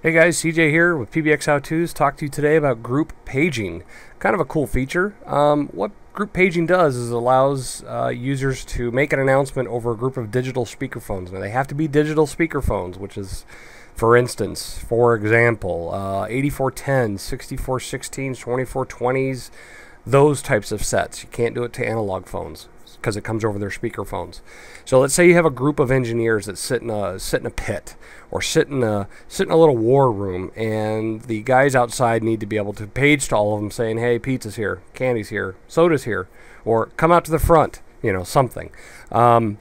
Hey guys, CJ here with PBX How To's. Talk to you today about group paging. Kind of a cool feature. Um, what group paging does is allows uh, users to make an announcement over a group of digital speakerphones. Now they have to be digital speakerphones, which is, for instance, for example, uh, 8410s, 6416s, 2420s, those types of sets. You can't do it to analog phones because it comes over their speakerphones. So let's say you have a group of engineers that sit in a sit in a pit or sit in a sit in a little war room, and the guys outside need to be able to page to all of them, saying, "Hey, pizza's here, candy's here, soda's here," or "Come out to the front," you know, something. Um,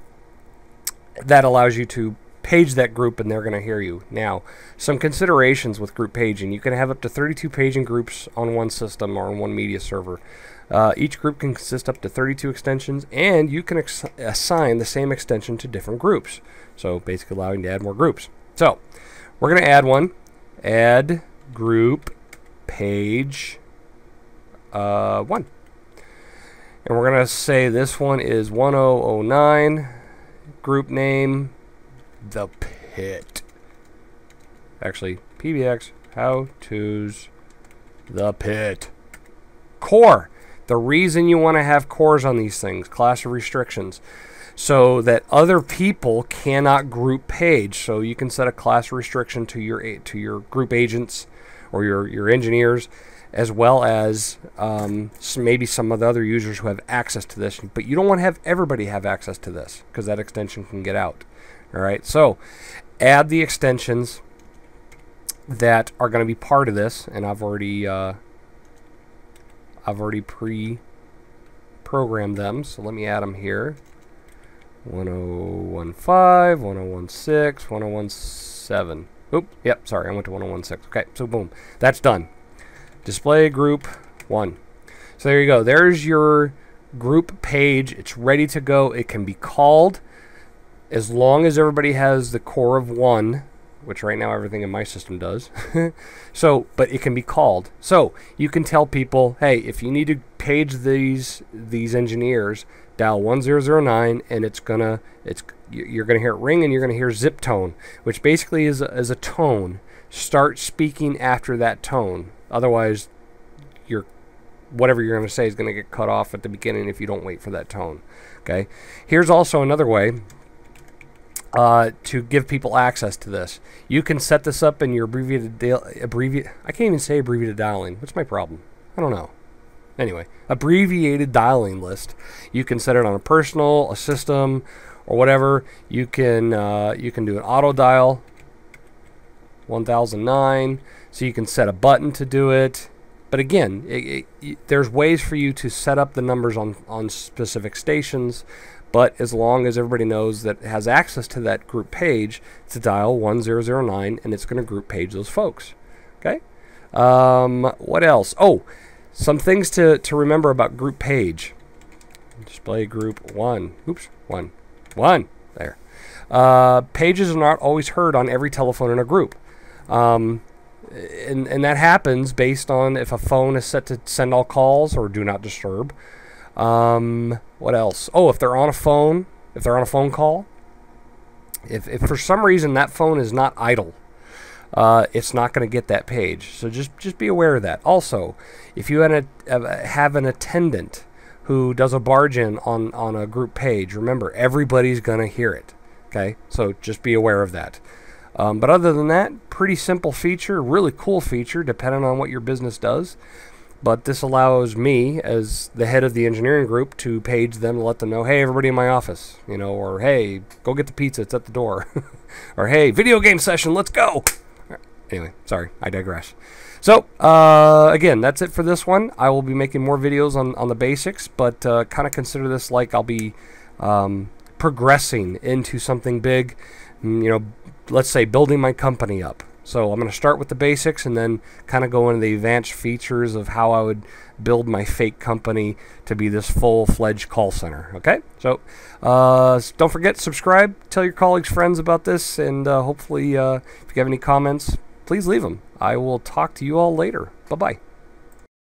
that allows you to page that group and they're going to hear you. Now, some considerations with group paging. You can have up to 32 paging groups on one system or on one media server. Uh, each group can consist up to 32 extensions, and you can assign the same extension to different groups. So basically allowing to add more groups. So we're going to add one. Add group page uh, 1. And we're going to say this one is 1009. Group name the pit. Actually, PBX how to's the pit. COR. The reason you want to have CORs on these things, class of restrictions, so that other people cannot group page. So you can set a class restriction to your to your group agents or your your engineers, as well as um, maybe some of the other users who have access to this. But you don't want to have everybody have access to this because that extension can get out. All right, so add the extensions that are going to be part of this, and I've already uh, I've already pre-programmed them. So let me add them here. 1015, 1016, 1017. Oop, yep, sorry, I went to 1016. Okay, so boom, that's done. Display group one. So there you go. There's your group page. It's ready to go. It can be called as long as everybody has the COR of one, which right now everything in my system does. so, but it can be called. So you can tell people, hey, if you need to page these these engineers, dial 1009, and it's gonna it's you're gonna hear it ring, and you're gonna hear zip tone, which basically is a, is a tone. Start speaking after that tone. Otherwise, your whatever you're going to say is going to get cut off at the beginning if you don't wait for that tone. Okay. Here's also another way uh, to give people access to this. You can set this up in your abbreviated abbreviate. I can't even say abbreviated dialing. What's my problem? I don't know. Anyway, abbreviated dialing list. You can set it on a personal, a system, or whatever. You can uh, you can do an auto dial. 1009. So you can set a button to do it. But again, it, it, there's ways for you to set up the numbers on, on specific stations but as long as everybody knows that has access to that group page, to dial 1009 and it's going to group page those folks. Okay? Um, what else? Oh, some things to, to remember about group page. Display group 1. Oops, 1. 1. There. Uh, pages are not always heard on every telephone in a group. Um, and, and that happens based on if a phone is set to send all calls or do not disturb. Um, what else? Oh, if they're on a phone, if they're on a phone call, if, if for some reason that phone is not idle, uh, it's not going to get that page. So just just be aware of that. Also, if you have an attendant who does a barge in on on a group page, remember everybody's going to hear it. Okay, so just be aware of that. Um, but other than that, pretty simple feature, really cool feature, depending on what your business does. But this allows me, as the head of the engineering group, to page them to let them know, hey, everybody in my office, you know, or hey, go get the pizza, it's at the door. or hey, video game session, let's go. Anyway, sorry, I digress. So, uh, again, that's it for this one. I will be making more videos on, on the basics, but uh, kind of consider this like I'll be um, progressing into something big, mm, you know, let's say building my company up. So I'm going to start with the basics and then kind of go into the advanced features of how I would build my fake company to be this full-fledged call center. Okay, so uh, don't forget subscribe, tell your colleagues, friends about this, and uh, hopefully uh, if you have any comments, please leave them. I will talk to you all later. Bye-bye.